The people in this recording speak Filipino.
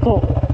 totoo.